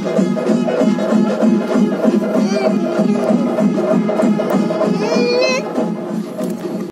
Thank you.